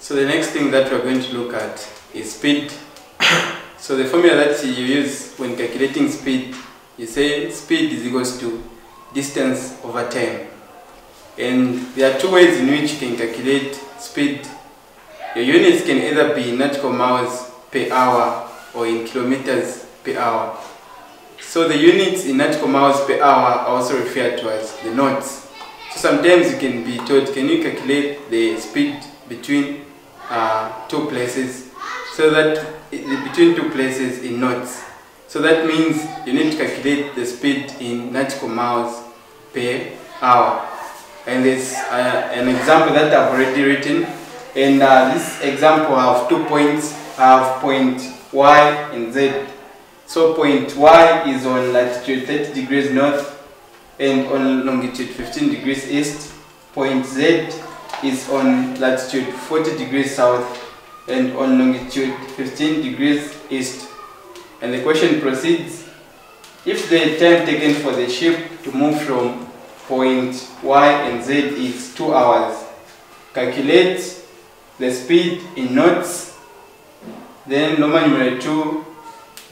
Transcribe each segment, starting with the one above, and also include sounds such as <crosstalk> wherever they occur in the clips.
So the next thing that we're going to look at is speed. <coughs> so the formula that you use when calculating speed, you say speed is equals to distance over time. And there are two ways in which you can calculate speed. Your units can either be in nautical miles per hour or in kilometers per hour. So the units in nautical miles per hour are also referred to as the knots. So sometimes you can be told, can you calculate the speed between uh, two places? So that between two places in knots. So that means you need to calculate the speed in nautical miles per hour. And there's uh, an example that I've already written. And uh, this example have two points. I have point Y and Z. So point Y is on latitude 30 degrees north and on longitude 15 degrees east. Point Z is on latitude 40 degrees south and on longitude 15 degrees east. And the question proceeds, if the time taken for the ship to move from point Y and Z is 2 hours, calculate the speed in knots, then Roman numeral 2,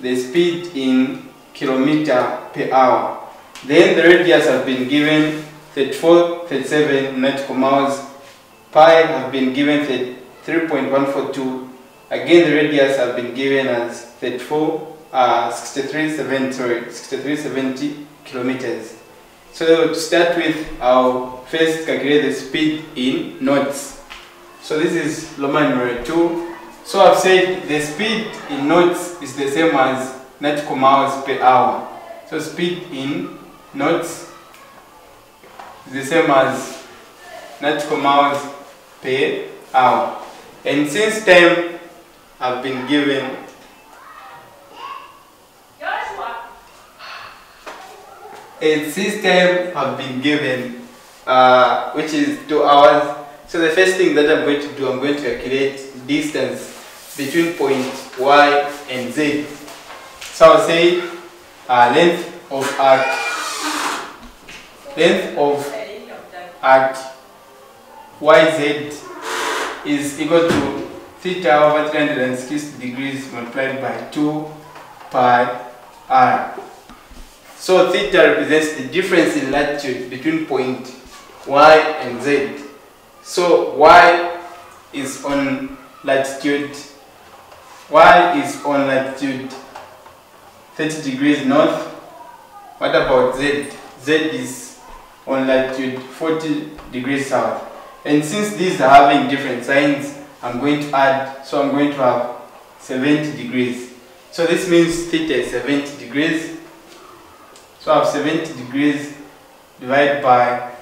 the speed in kilometer per hour. Then the radius have been given 34, 37 nautical miles. Pi have been given 3.142. Again, the radius have been given as 34, uh, 6370, sorry, 6370 kilometers. So to start with, I'll first calculate the speed in knots. So this is Roman numeral 2. So I've said the speed in knots is the same as nautical miles per hour. So speed in knots is the same as nautical miles per hour. And since time have been given and a system have been given uh, which is two hours so the first thing that I'm going to do I'm going to calculate distance between point Y and Z. So I'll say uh, length of arc length of arc YZ is equal to theta over 360 degrees multiplied by 2 pi r. So theta represents the difference in latitude between point Y and Z. So Y is on latitude, Y is on latitude 30 degrees north. What about Z? Z is on latitude 40 degrees south. And since these are having different signs, I'm going to add, so I'm going to have 70 degrees. So this means theta is 70 degrees. So I have 70 degrees divided by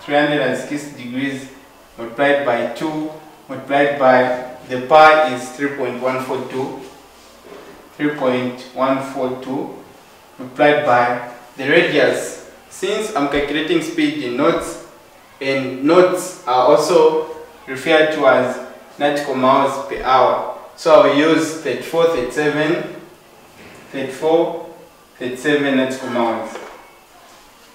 360 degrees multiplied by 2 multiplied by the pi is 3.142 3.142 multiplied by the radius since I'm calculating speed in knots and knots are also referred to as nautical miles per hour so I'll use 34 37 34 37 nautical miles.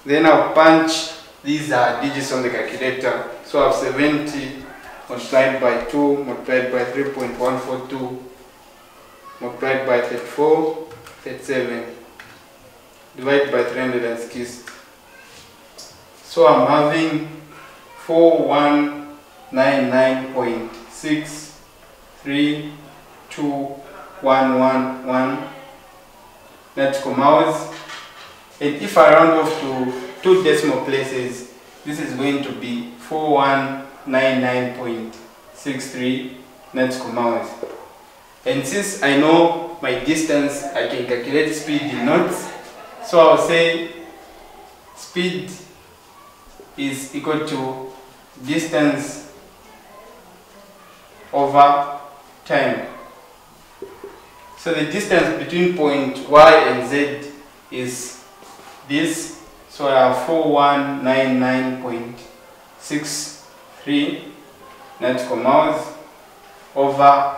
Then I'll punch these are digits on the calculator. So I have 70 multiplied by 2 multiplied by 3.142 multiplied by 34, 37 divided by 360. So I'm having 4199.63211 nautical miles. And if I round off to two decimal places, this is going to be 4199.63 nautical miles. And since I know my distance, I can calculate speed in knots. So I'll say speed is equal to distance over time. So the distance between point Y and Z is this. So I have 4199.63 nautical miles over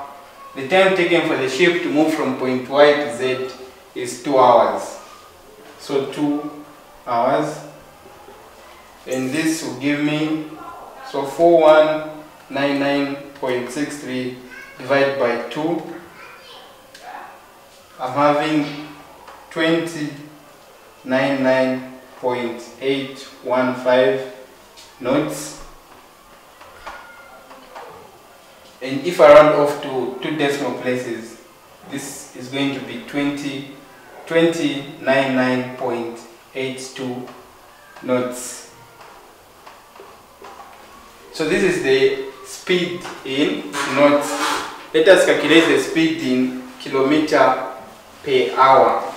the time taken for the ship to move from point Y to Z is 2 hours. So 2 hours. And this will give me, so 4199.63 divided by 2. I'm having 2099.815 knots. And if I round off to two decimal places, this is going to be 20, 2099.82 knots. So this is the speed in knots. Let us calculate the speed in kilometer per hour.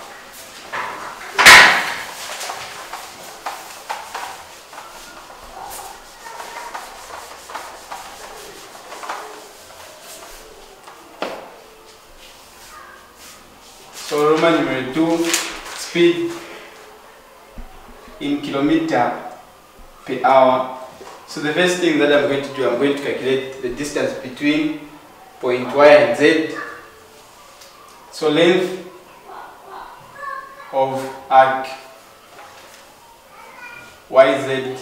So Roman numeral 2, speed in kilometer per hour. So the first thing that I'm going to do, I'm going to calculate the distance between point Y and Z. So length of arc YZ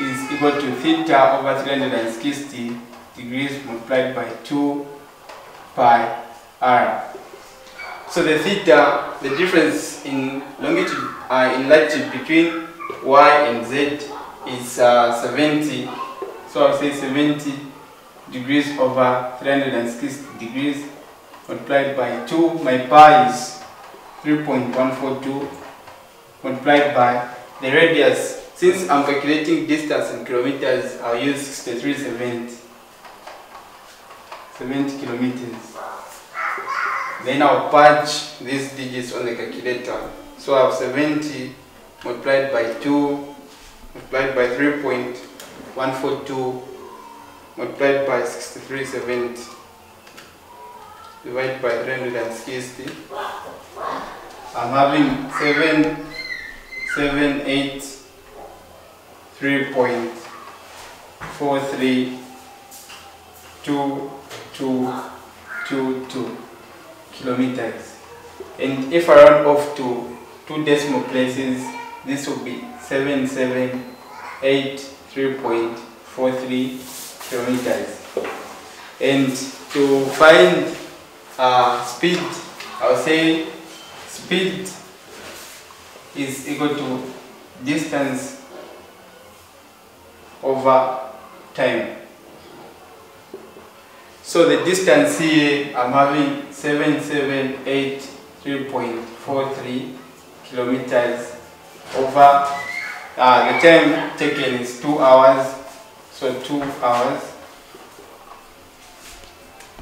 is equal to theta over 360 degrees multiplied by 2 pi r. So the theta, the difference in longitude, uh, in latitude between y and z is uh, 70. So I'll say 70 degrees over 360 degrees multiplied by 2. My pi is 3.142 multiplied by the radius. Since I'm calculating distance in kilometers, I'll use 6370. 70 kilometers. Then I'll punch these digits on the calculator. So I have 70 multiplied by 2 multiplied by 3.142 multiplied by 6370 divided by 360. I'm having 7, 7, 8, 3.43, 2, 2, 2, 2 kilometers. And if I round off to two decimal places, this will be 7783.43 kilometers. And to find uh, speed, I'll say speed is equal to distance over time. So the distance here, I'm having 7783.43 kilometers over uh, the time taken is 2 hours, so 2 hours.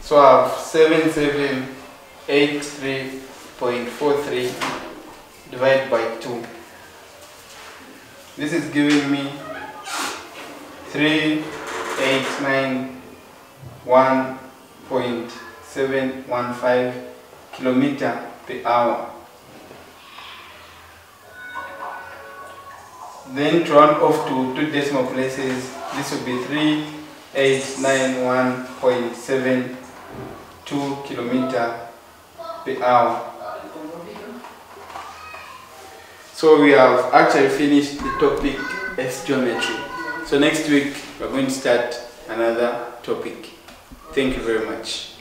So I have 7783.43 divided by 2. This is giving me 3891.715 kilometer per hour. Then to round off to two decimal places, this will be 3891.72 kilometer per hour. So we have actually finished the topic Earth geometry. So next week we're going to start another topic. Thank you very much.